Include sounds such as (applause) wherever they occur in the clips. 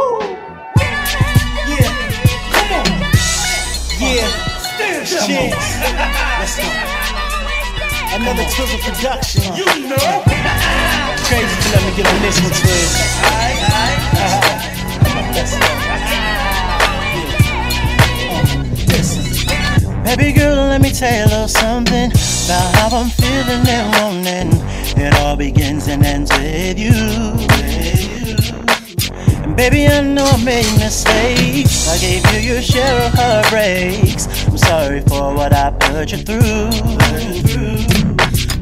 Woo! Yeah, come on. Yeah, still shit. Let's go. Another Twizzle production. You know. Crazy to let me get on this one, Twiz. Alright, alright. Let's go. Baby girl, let me tell you a little something about how I'm feeling and wanting. It all begins and ends with you. Baby, I know I made mistakes. I gave you your share of heartbreaks. I'm sorry for what I put you through.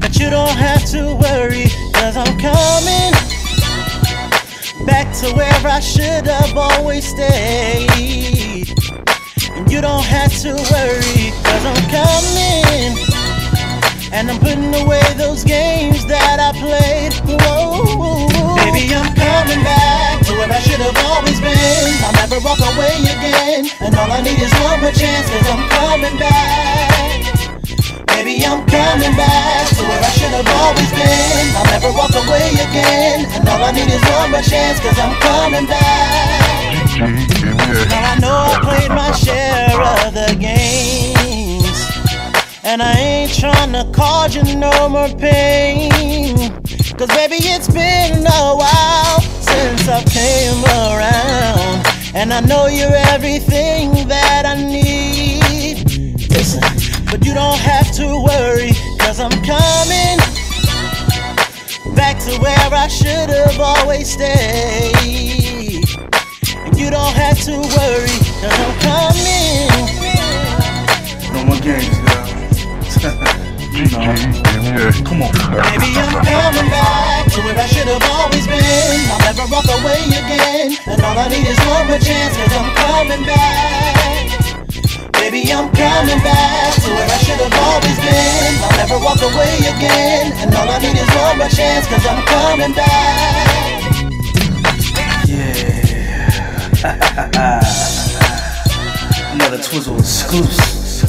But you don't have to worry, cause I'm coming back to where I should have always stayed. And you don't have to worry, cause I'm coming. And I'm putting away those games never walk away again. And all I need is one more chance, cause I'm coming back. Baby, I'm coming back to where I should have always been. I'll never walk away again. And all I need is one more chance, cause I'm coming back. Now I know I played my share of the games. And I ain't trying to cause you no more pain. Cause baby, it's been a while I know you're everything that I need. Listen, but you don't have to worry, cause I'm coming back to where I should have always stayed. And you don't have to worry, cause I'm coming. No more games, girl. (laughs) you know. Come on. Baby, I'm coming back And all I need is one more chance, cause I'm coming back. Baby, I'm coming back to where I should have always been. I'll never walk away again. And all I need is one more chance, cause I'm coming back. Yeah. (laughs) Another Twizzle exclusive.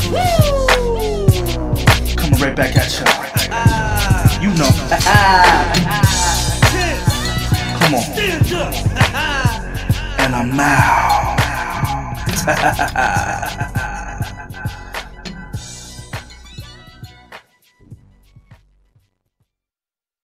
Coming right back at you. You know. Ah. I'm out. (laughs)